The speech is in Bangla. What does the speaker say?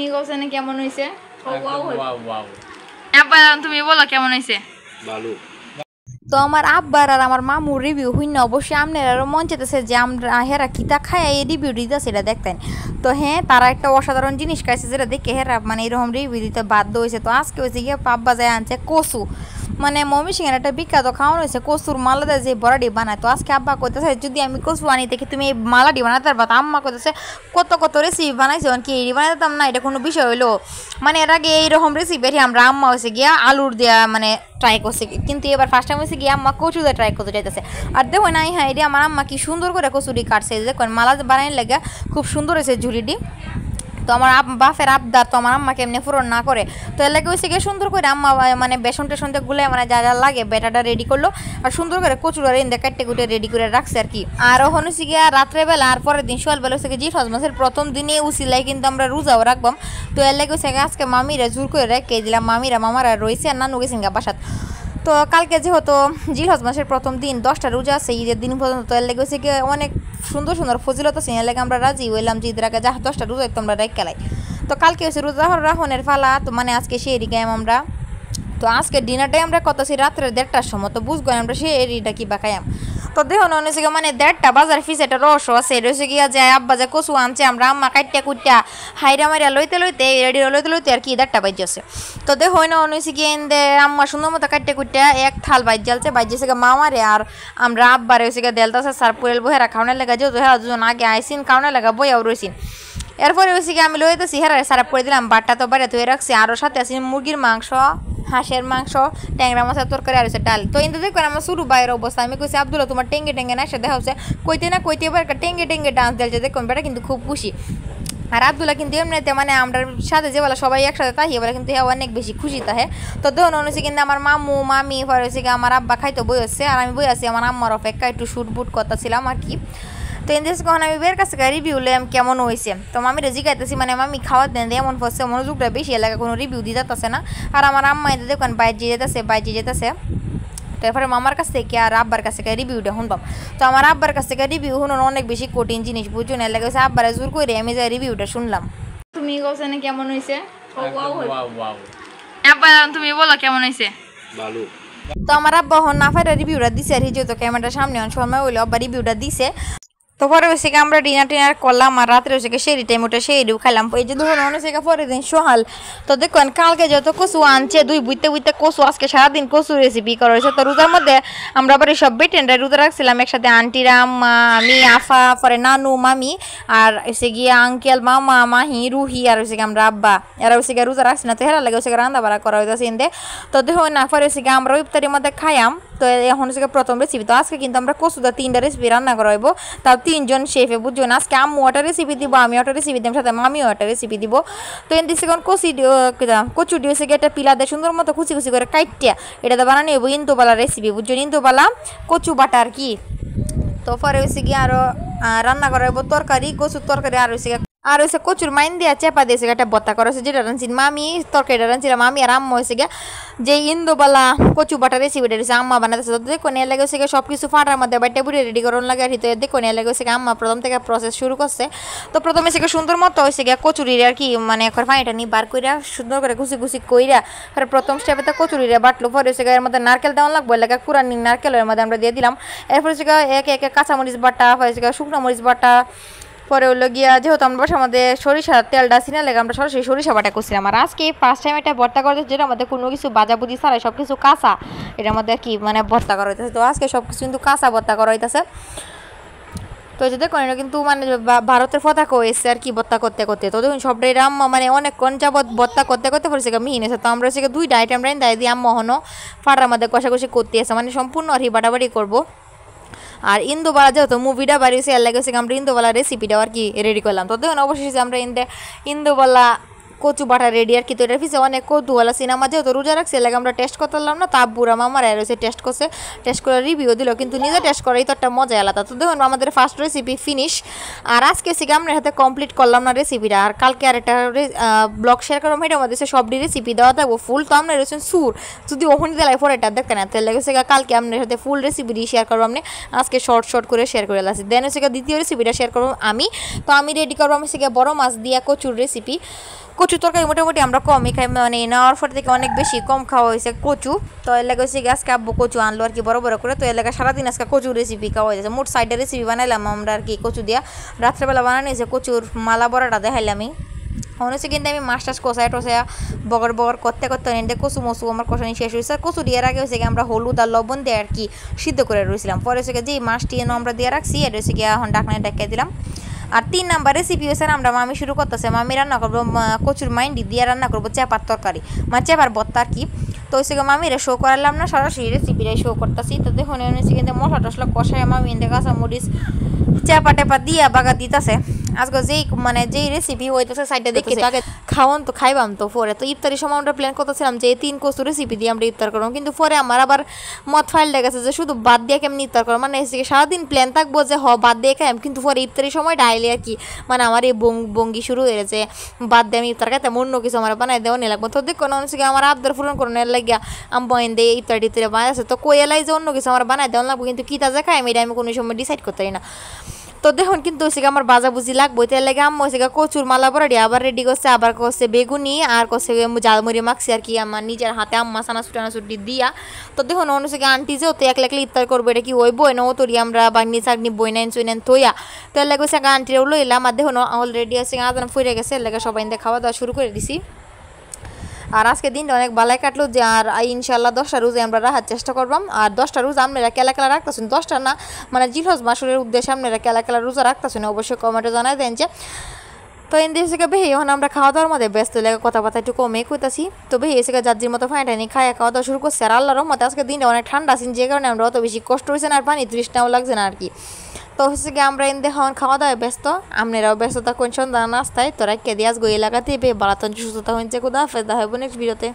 তুমি না কেমন হইছে? ওয়াও ওয়াও তুমি বলো কেমন হইছে? ভালো। তো আমার আব্বার আর আমার মামুর রিভিউ হইন অবশ্যই আপনারা মন চেতেছে যে আমরা হেরা কিতা খায় এই রিভিউ দিতে সেটা দেখতেন। তো হ্যাঁ তারা একটা অসাধারণ জিনিস খাইছে যেটা দেখে হেরা মানে এরকম রিভিউ দিতে বাধ্য হয়েছে তো আজকে হয়েছে গিয়ে পাব্বা যায় আনছে কচু। মানে মমি সিংয়ের একটা বিখ্যাত হয়েছে, কচুর মালা দেয় যে বড়াডি বানায় তো আজকে আব্বা কইতেছে, যদি আমি কচু আনি, দেখি তুমি এই মালাডি বানাতে পারবা? তো আম্মা কইতেছে, কত কত রেসিপি বানাইছে? কি এই বানাইতাম না, এটা কোনো বিষয় হইল। মানে এর আগে এইরকম রেসিপি আমরা আম্মা হয়েছে গিয়া আলুর দেয়া মানে ট্রাই করছে। কিন্তু এবার ফার্স্ট টাইম হয়েছে গিয়ে আম্মা দিয়ে ট্রাই করতে চাইতেছে। আর দেখো না হ্যাঁ এটা আমার আম্মা কি সুন্দর করে কচুরি কাটছে। দেখুন মালা বানাই লাগে খুব সুন্দর হয়েছে ঝুলিটি তো আমার বাপের আবদার তো আমার আম্মাকে এমনি পূরণ না করে। তো এর লাগে হয়েছে গিয়ে সুন্দর করে আম্মা মানে বেসন টেসন দিয়ে গুলে মানে যা যা লাগে বেটাটা রেডি করল আর সুন্দর করে কচুরা রেন্দে কাটতে কুটে রেডি করে রাখছে আর কি। আর ওখানে হচ্ছে গিয়ে রাত্রেবেলা আর পরের দিন সকালবেলা হচ্ছে জি মাসের প্রথম দিনে উচিলাই কিন্তু আমরা রোজাও রাখবাম। তো এর লাগে হচ্ছে আজকে মামিরা জোর করে রেখে দিলাম, মামিরা, মামারা রয়েছে আর নানু গেছেন গা বাসাত। তো কালকে যেহেতু জিলহজ মাসের প্রথম দিন, দশটা রোজা আছে, ঈদের দিন পর্যন্ত তো এর লেগে হচ্ছে গিয়ে অনেক সুন্দর সুন্দর ফজিলত আছে, এর আমরা রাজি হইলাম যে ঈদের আগে যা দশটা রোজা তোমরা রেখ খেলাই তো কালকে হয়েছে রোজা রাহনের ফালা, তো মানে আজকে সেই এরিগাম আমরা। তো আজকে ডিনারটাই আমরা কত সেই রাত্রে দেড়টার সময়, তো বুঝব আমরা সেই এরিটা কি বাকাইম তো দেহ না হচ্ছে গিয়ে মানে দেড়টা বাজার ফিস একটা রস আছে। এটা হচ্ছে গিয়া যায় আব্বা যে কচু আনছে, আমরা আম্মা কাটিয়া কুটিয়া হাইরা মারিয়া লইতে লইতে রেডি লইতে লইতে আর কি দেড়টা বাজছে তো দেহ না হচ্ছে গিয়ে এনে আম্মা সুন্দর মতো কাটিয়া কুটিয়া এক থাল বাজ জ্বালছে বাজছে গিয়ে মামারে আর আমরা আব্বারে হচ্ছে গিয়ে দেলতাছে সার পুরেল বহেরা খাওয়ানোর লেগা যেহেতু হ্যাঁ দুজন আগে আইসিন খাওয়ানোর লেগা বইয়াও রয়েছিন এরপরে হচ্ছে কি আমি লইতেছি হেরা সারাপ করে দিলাম, বাটটা তো ধুয়ে রাখছি আরও সাথে আছে মুরগির মাংস। হাঁসের মাংস, ট্যাংরা মাছের তরকারি আর হচ্ছে ডাল। তো কিন্তু দেখবেন আমার শুরু বাইরের অবস্থা। আমি কইছি, আব্দুল্লাহ, তোমার টেঙ্গে টেঙ্গে না? সেটা হচ্ছে কইতে না কইতে এবার একটা টেঙ্গে টেঙ্গে ডান্স দিলছে দেখুন, বেটা কিন্তু খুব খুশি। আর আবদুল্লাহ কিন্তু এমনিতে মানে আমরা সাথে যে বলে সবাই একসাথে তাহি বলে কিন্তু হ্যাঁ অনেক বেশি খুশি তাহে তো দোন হচ্ছে কিন্তু আমার মামু, মামি পরে হচ্ছে আমার আব্বা খাইতো বই হচ্ছে। আর আমি বই আছি, আমার আম্মার অপেক্ষা একটু শুট বুট করতেছিলাম আর কি। তো এন দেশে কখন আমি বের কাছে রিভিউ লেম কেমন হয়েছে তো মামিরা জিগাইতেছি মানে মামি খাওয়ার দেন এমন ফসছে মনোযোগটা বেশি এলাকা কোনো রিভিউ দিতেছে না। আর আমার আম্মা এদের দেখুন বাইরে যেতেছে বাইরে যেতেছে তারপরে মামার কাছ থেকে আর আব্বার কাছ থেকে রিভিউটা শুনবাম। তো আমার আব্বার কাছ থেকে রিভিউ শুনুন অনেক বেশি কঠিন জিনিস বুঝুন এর লাগে আব্বারে জোর করে আমি যে রিভিউটা শুনলাম। তুমি না কেমন হয়েছে ওয়াও ওয়াও তুমি বলো কেমন হয়েছে ভালো। তো আমার আব্বা হন না ফাইটা রিভিউটা দিছে আর যেহেতু ক্যামেরার সামনে অন সময় হইল আব্বা রিভিউটা দিছে। তো পরে হয়েছে আমরা ডিনার টিনার করলাম আর রাত্রে হয়েছে সেই টাইম ওটা সেই খাইলাম। এই যে ধরুন হয়েছে কি পরের দিন সোহাল, তো দেখুন, কালকে যত কচু আনছে, দুই বুঝতে বুঝতে কচু, আজকে সারাদিন কচু রেসিপি করা হয়েছে। তো রোজার মধ্যে আমরা আবার সব বেটেনরা রোজা রাখছিলাম, একসাথে আন্টিরা আম্মা, আমি, আফা পরে নানু, মামি, আর হয়েছে গিয়ে আঙ্কেল মামা, মাহি, রুহি, আর হয়েছে কি আমরা আব্বা। এরা হয়েছে গিয়ে রোজা রাখছি না, তো হেরা লাগে হয়েছে রান্না বাড়া করা ইন্দে। তো দেখুন, না, পরে হয়েছে গিয়ে আমরা ইফতারির মধ্যে খাইয়াম। তো এখন গিয়ে প্রথম রেসিপি তো আজকে কিন্তু আমরা কচুদা তিনটা রেসিপি রান্না করা হইব তাও তিনজন শেফে বুঝছ না? আজকে আম্মু একটা রেসিপি দিব আমি একটা রেসিপি দিব, সাথে মামিও একটা রেসিপি দিব। তো এন দিচ্ছে কোন কচি কচুটি হচ্ছে গিয়ে একটা পিলা দিয়ে সুন্দর মতো কুচি কুচি করে কাইটিয়া এটা তো বানানো হইব ইন্দুবালা রেসিপি বুঝছ? ইন্দুবালা, কচু বাটা আর কি। তো পরে হয়েছে গিয়ে আরও রান্না করা হইব তরকারি, কচুর তরকারি, আর হয়েছে আর হচ্ছে কচুর মাইন দিয়া চেপা দিয়েছে একটা বত্তা করা হয়েছে যেটা রানছিল মামি, তরকারিটা রানছিল মামি আর আম্মা হয়েছে গিয়া যে ইন্দোবালা কচু বাটা রেসিপিটা রয়েছে আম্মা বানাতেছে তো দেখো নিয়ে লাগে হচ্ছে সব কিছু ফাটার মধ্যে বাইটা বুড়ি রেডি করার লাগে, আর হিতে দেখো নিয়ে লাগে হচ্ছে আম্মা প্রথম থেকে প্রসেস শুরু করছে। তো প্রথমে সে সুন্দর মতো হয়েছে গিয়া কচুরির আর কি মানে এখন পানিটা নিয়ে বার কইরা, সুন্দর করে ঘুষি ঘুষি কইরা, আর প্রথম স্টেপে তো কচুরিরে বাটলো, পরে হচ্ছে এর মধ্যে নারকেল দেওয়া লাগবে লাগে কুরানি নারকেলের মধ্যে আমরা দিয়ে দিলাম। এরপর হচ্ছে একে একে কাঁচামরিচ বাটা হয়েছে শুকনো মরিচ বাটা পরে হলো গিয়া যেহেতু আমরা মধ্যে সরিষার তেলটা সিনা লেগে আমরা সরাসরি সরিষা বাটা করছিলাম। আর আজকে ফার্স্ট টাইম এটা ভর্তা করতে যেটা আমাদের কোনো কিছু বাজাবুজি ছাড়াই সব কিছু কাঁচা। এটা মধ্যে কি মানে ভর্তা করা হইতেছে। তো আজকে সব কিছু কিন্তু কাঁচা ভর্তা করা হইতেছে। তো এই যে দেখুন, এটা কিন্তু মানে ভারতের পতাকা এসছে আর কি বত্তা করতে করতে। তো দেখুন, সবটাই রাম মানে অনেকক্ষণ যাবৎ বত্তা করতে করতে পড়েছে মিহিন এসে তো আমরা হচ্ছে দুইটা আইটেম রাইন দায় দিয়ে আম্মা হনো ফাটার মধ্যে কষাকষি করতে এসে মানে সম্পূর্ণ আর কি বাটাবাটি করব। আর ইন্দুবালা যেহেতু মুভিটা বাড়িয়েছে আর লেগেছে আমরা ইন্দোবালা রেসিপিটাও আর কি রেডি করলাম। তো দেখুন, অবশেষে আমরা ইন্দে ইন্দোবালা কচু বাটা রেডি আর কি তো পিছিয়ে অনেক কৌতূহলা সিনেমা যেহেতু রোজা রাখছে এলাকা আমরা টেস্ট করতে পারলাম না, তা বুড়া মামার রয়েছে টেস্ট করছে। টেস্ট করে রিভিউ দিল, কিন্তু নিজে টেস্ট করেই তো একটা মজা আলাদা। তো দেখুন, আমাদের ফার্স্ট রেসিপি ফিনিশ আর আজকে সে আমরা হাতে কমপ্লিট করলাম না রেসিপিটা আর কালকে আর একটা ব্লগ শেয়ার করলাম এটা আমাদের সবটি রেসিপি দেওয়া থাকব ফুল তো আমরা রয়েছেন সুর যদি ওখানে দিলাই পরে এটা দেখতে না, তাহলে লেগেছে কালকে আপনার সাথে ফুল রেসিপি দিয়ে শেয়ার করব আপনি। আজকে শর্ট শর্ট করে শেয়ার করে আসি দেন হচ্ছে দ্বিতীয় রেসিপিটা শেয়ার করব আমি। তো আমি রেডি করব, আমি সেটা বড় মাছ দিয়া কচুর রেসিপি কচু তরকারি মোটামুটি আমরা কমই খাই মানে নেওয়ার পর থেকে অনেক বেশি কম খাওয়া হয়েছে কচু। তো এর লাগে হচ্ছে কি আজকে আব্বু কচু আনলো আর কি বড় বড় করে। তো এর লাগে সারাদিন আজকে কচু রেসিপি খাওয়া হয়েছে। মোট সাইডে রেসিপি বানাইলাম আমরা আর কি কচু দিয়া। রাত্রেবেলা বানানো হয়েছে কচুর মালা বড়াটা দেখাইলাম মনে হচ্ছে কিন্তু আমি মাছ টাছ কষায় টসায়া বগর বগর করতে করতে এনে কচু মসু আমার কষানি শেষ হয়েছে। আর কচু দিয়ে আগে হয়েছে আমরা হলুদ আর লবণ দিয়ে আর কি সিদ্ধ করে রয়েছিলাম পরে হচ্ছে যে মাছটি এনে আমরা দিয়ে রাখছি, এটা হচ্ছে কি এখন ডাকনায় ডাকিয়ে দিলাম। আর তিন নাম্বার রেসিপি হয়েছে আমরা মামি শুরু করতেছে। মামি রান্না করব কচুর মাইন্ডি দিয়ে রান্না করব, চেপার তরকারি। মানে চেপার বত্তা আর কি? তো হচ্ছে কি মামিরে শো করালাম না, সরাসরি রেসিপিটাই শো করতেছি। তো দেখুন কিন্তু মশলা টসলা কষায় মামি কাঁচা মরিচ চেপা টেপা দিয়া বাগা দিতেছে। আজকে যেই মানে যেই রেসিপি হইতেছে সাইডে দেখি তো আগে খাওয়ান তো খাইবাম তো পরে। তো ইফতারি সময় আমরা প্ল্যান করতেছিলাম যে এই তিন কচু রেসিপি দিয়ে আমরা ইফতার করব। কিন্তু পরে আমার আবার মত ফাইল গেছে যে শুধু বাদ দিয়ে কেমনি ইফতার করব? মানে কি সারাদিন প্ল্যান থাকব যে হ বাদ দিয়ে খাইম। কিন্তু পরে ইফতারি সময় ডাইলে আর কি মানে আমার এই বং বঙ্গি শুরু হয়ে গেছে বাদ দিয়ে আমি ইফতার খাইতে অন্য কিছু আমার বানাই দেওয়া নিয়ে লাগবো। তো দেখো হচ্ছে আমার আবদার পূরণ করুন এর লাগিয়া আমি বয়েন দিয়ে ইফতার টিফতারে বানাইছে তো কই এলাই যে অন্য কিছু আমার বানাই দেওয়া লাগবো কিন্তু কিতা যে খাই আমি এটা আমি কোনো সময় ডিসাইড করতে পারি না। তো দেখুন, কিন্তু গিয়ে আমার বাজা বুঝি লাগবো তার লাগে আম্মু গিয়ে কচুর মালা বড়াডি আবার রেডি করছে, আবার করছে বেগুনি, আর করছে জালমুড়ি মাখছি, আর কি আমার নিজের হাতে আম্মা সানা সুটানা সুটি দিয়া। তো দেখুন গিয়ে আন্টি যে তো একলা একলা ইফতার করব, এটা কি ওই বই না ও তোরি আমরা বাগনি, চাগনি বই নাইন চই নাইন থইয়া তো হচ্ছে আন্টিরাও লইলাম, আর দেখুন অলরেডি হচ্ছে আদান ফুরে গেছে, এর লাগে সবাই খাওয়া দাওয়া শুরু করে দিছি। আর আজকে দিনটা অনেক বালাই কাটলো যে আর ইনশাল্লাহ দশটা রোজে আমরা রাখার চেষ্টা করবাম। আর দশটা রোজ আপনারা কেলা কেলা রাখতেছেন? দশটা না মানে জিলহজ মাসুরের উদ্দেশ্যে আপনারা কেলা কেলা রোজা রাখতেছেন? অবশ্যই কমেন্টে জানাই দেন যে, তো এই দেশ থেকে বেহে এখন আমরা খাওয়া দাওয়ার মধ্যে ব্যস্ত লেগে কথাবার্তা একটু কমে কইতাছি। তো বেহে এসে যার মতো ফাইটানি খায় খাওয়া দাওয়া শুরু করছে। আর আল্লাহর রহমতে আজকে দিনটা অনেক ঠান্ডা আছেন যে কারণে আমরা অত বেশি কষ্ট হয়েছে না, আর পানি তৃষ্ণাও লাগছে না আর কি। তো হচ্ছে কি আমরা এনে হন খাওয়া দাওয়ায় ব্যস্ত। আপনারাও ব্যস্ততা কোন সন্ধ্যা নাস্তায়, তোরা কেদিয়াস গই এলাকাতে পেয়ে বারাতন সুস্থতা হয়েছে কোথাও ফেদা হয় নেক্সট ভিডিওতে